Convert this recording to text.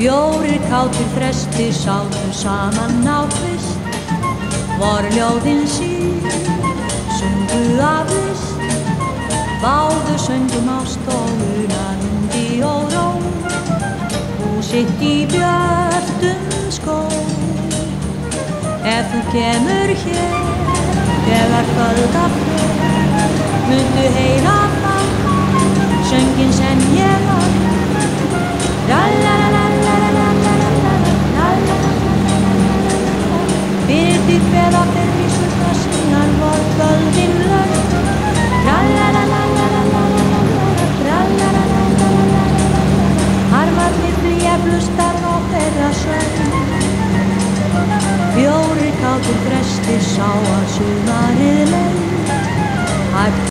Fjórir kátir þrestir sátu saman á tvist. Vor ljóðin sín, sungu af list Báðu söngum á stóluna hundi og róm Húsitt í björnum Ef þú kemur hér, þegar kvöld af hér Mundu heyra það, söngin sem ég var. Fyrir því feða fyrir vísurna sínar vor kvöldin lög. Harfarnir flýja flustar á þeirra sögn Fjóri kátur frestir sá að sumarið leið